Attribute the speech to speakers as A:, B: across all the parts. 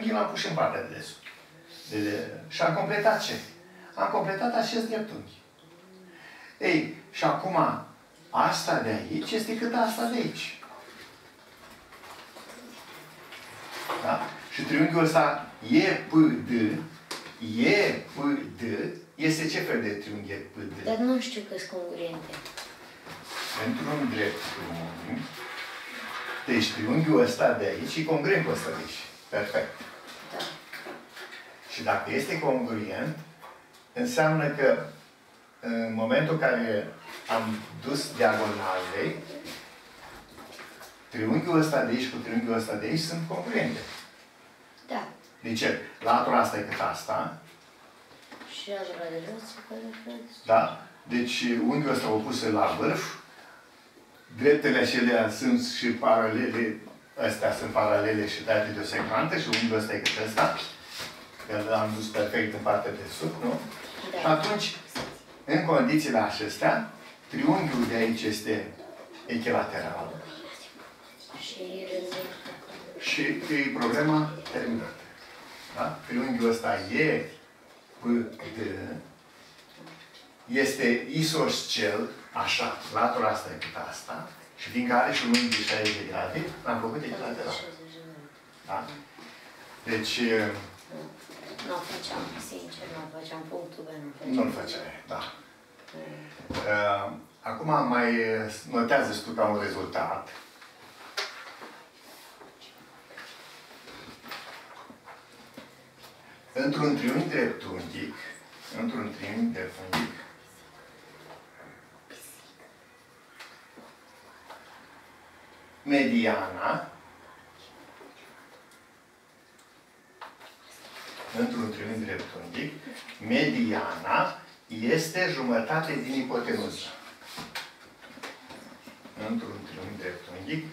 A: triunghi l-am pus și în partea de desubt. De, de, și am completat ce? Am completat acest dreptunghi. Ei, și acum, asta de aici este cât asta de aici. Da? Și triunghiul ăsta E, P, D, E, P, D, este ce fel de triunghi E, P, D?
B: Dar nu știu că sunt congruente.
A: Pentru un dreptunghi, deci triunghiul ăsta de aici e congruent cu ăsta de aici. Perfect.
B: Da.
A: Și dacă este congruent, înseamnă că în momentul în care am dus diagonalele, triunghiul ăsta de aici cu triunghiul ăsta de aici sunt congruente.
B: Da.
A: De ce? Latura asta e cât asta,
B: Și altura de jos, care cred.
A: da? Deci unghiul ăsta opus la vârf, dreptele acelea sunt și paralele, astea sunt paralele și date de o secvantă și unghiul ăsta e cât ăsta, că l-am dus perfect în partea de sub, nu? Și
B: Da.
A: atunci, în condițiile acestea, triunghiul de aici este echilateral
B: Și rezultă.
A: și e problema terminată. Da? Triunghiul ăsta e P, D, este isoscel, așa, latura asta e cât asta, și fiindcă are și un unghi de 60 de grade, l-am făcut echilateral. Da? Deci,
B: Nu făceam, sincer, nu făceam punctul B, nu făceam.
A: nu-l făceai, da. Uh, Acum mai notează tu ca un rezultat. Într-un triunghi dreptunghic, într-un triunghi dreptunghic, mediana, într-un triunghi dreptunghic, mediana este jumătate din ipotenuză. Într-un triunghi dreptunghic,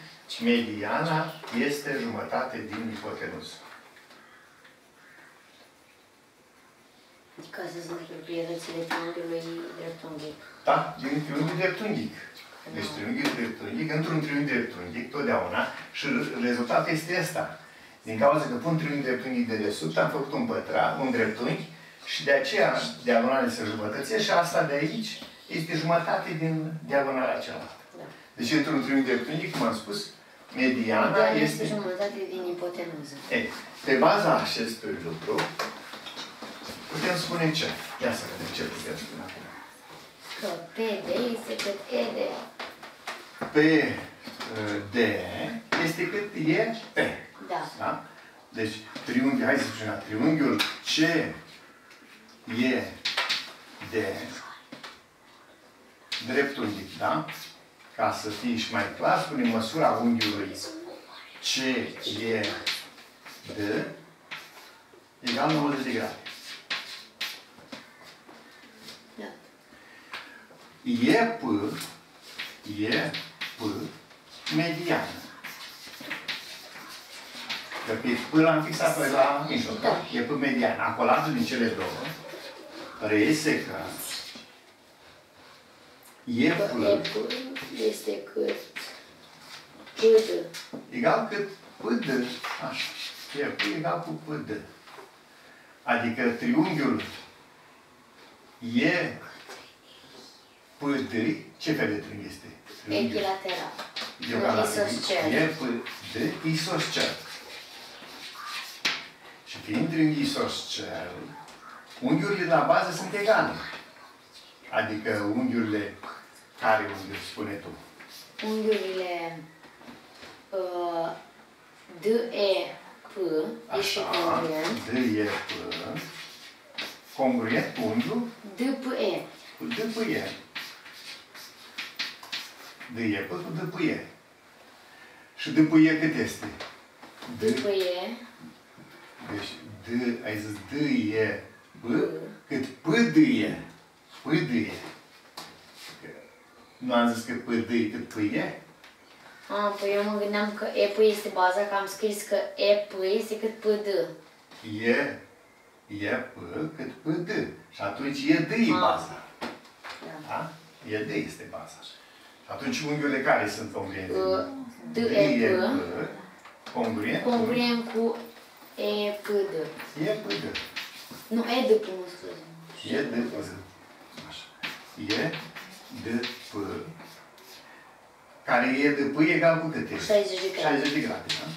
A: mediana este jumătate din ipotenuză.
B: Ca să sunt proprietățile triunghiului dreptunghic.
A: Da? Din triunghi dreptunghic. Deci triunghiul dreptunghic, într-un triunghi dreptunghic, totdeauna, și rezultatul este ăsta. Din cauza că pun triunghi dreptunghic de desubt, am făcut un pătrat, un dreptunghi, și de aceea diagonale se jumătățesc și asta de aici este jumătate din diagonala cealaltă.
B: Da.
A: Deci într-un triunghi dreptunghic, cum am spus, mediana
B: Mediana
A: este...
B: este jumătate din ipotenuză.
A: Ei, pe baza acestui lucru, putem spune ce? Ia să vedem ce putem spune acum.
B: Că PD este cât ED.
A: Pe uh, D este cât e P.
B: Da.
A: Da? Deci, triunghi, hai să spunem, triunghiul C e D dreptunghic, da? Ca să fie și mai clar, spunem măsura unghiului C e D egal 90 de grade.
B: Da.
A: E P, e P mediană. Că pe P l-am fixat pe la mijloc.
B: Da.
A: E P mediană. Acolatul din cele două reiese că e
B: Că
A: P
B: EP este cât PD.
A: egal cât PD. Așa. E P egal cu PD. Adică triunghiul e PD, ce fel de triunghi este? Triunghiul
B: Echilateral.
A: Diagonal.
B: Isoscel.
A: E PD isoscel. Și fiind triunghi isoscel, unghiurile la bază sunt egale. Adică unghiurile, care unghiuri spune tu?
B: Unghiurile uh, DE P este
A: Așa,
B: congruent.
A: D e P, congruent cu unghiul
B: DPE.
A: cu D P E. D e P cu D P E. Și D P E cât este? D,
B: DPE
A: deci D, ai zis D e P, cât P D e. P D e. Că Nu am zis că P D e cât P e?
B: Ah, păi eu mă gândeam că EP este baza, că am scris că EP este cât PD.
A: E, e P cât P D. Și atunci e D e
B: Ah.
A: baza.
B: Da.
A: Da? E D este baza. Și atunci unghiurile care sunt congruente?
B: Uh, D,
A: D
B: E,
A: e
B: P.
A: P, congruent. cu-
B: Congruent cu E, P, D.
A: E P, D.
B: Nu, E, D, P, mă scuze.
A: E D, P. Așa. E D, P. Care e D, P egal cu câte?
B: 60 de grade.
A: 60 de grade, da?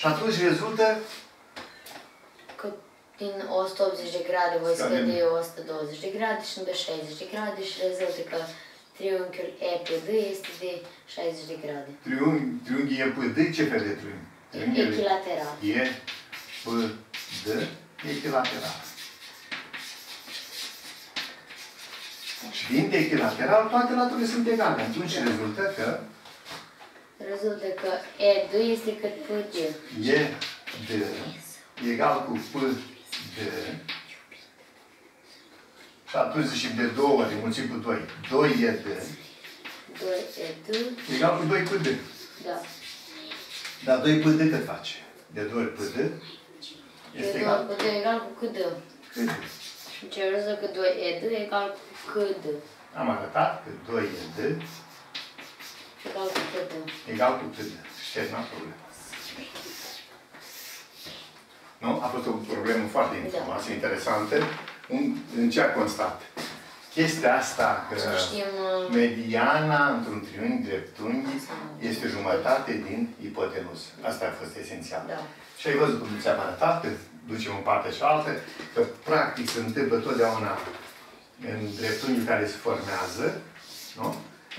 A: Și atunci rezultă
B: Că din 180 de grade voi
A: Scadem.
B: scăde 120 de grade și de 60 de grade și rezultă că triunghiul EPD este de 60 de grade.
A: triunghi, triunghi E, P, D. Ce fel de triunghi? Triunghi
B: Echilateral.
A: E, P, D, echilateral. Și fiind echilateral, toate laturile sunt egale. Atunci rezultă că
B: Rezultă că ED este cât PD.
A: E, D, egal cu P, D. Și atunci zicem de două ori, mulțim cu 2. 2 e D,
B: 2 ED,
A: egal cu 2 P, D.
B: da.
A: Dar 2 P, D cât face? De 2 ori P, D este
B: De 2
A: egal
B: cu D egal cu cât D.
A: cu D.
B: Și ce rezultă că 2 ED egal cu cât D.
A: Am arătat că 2 e D
B: Egal cu cât D.
A: egal cu cât? Și terminat problema. Nu? A fost o problemă foarte informație, interesantă. Un, în ce a constat? Chestia asta că
B: Să știm, uh,
A: mediana într-un triunghi dreptunghi este jumătate din ipotenuză. Asta a fost esențial.
B: Da.
A: Și ai văzut cum ți-am arătat, că ducem în partea și altă, că practic se întâmplă totdeauna în dreptunghi care se formează, nu?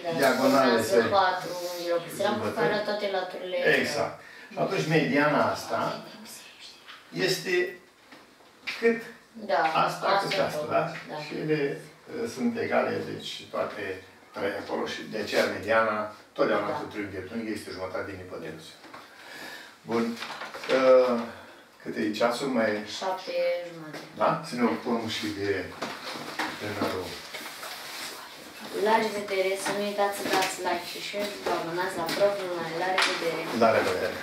B: Da,
A: Diagonalele
B: se
A: se...
B: 4 unghiuri păstream cu care toate laturile.
A: Exact. Și atunci mediana asta este cât
B: Da.
A: asta, cât asta, da?
B: Da.
A: Și ele uh, sunt egale, deci toate trei acolo și de aceea mediana, totdeauna
B: Da.
A: cu triunghi dreptunghi este jumătate din ipotenuză. Bun. Uh, cât e ceasul? Mai
B: 7 jumate.
A: Da? Să ne ocupăm și de tânărul.
B: La revedere, să nu uitați să dați like și share, vă abonați la profil, la revedere.
A: La revedere!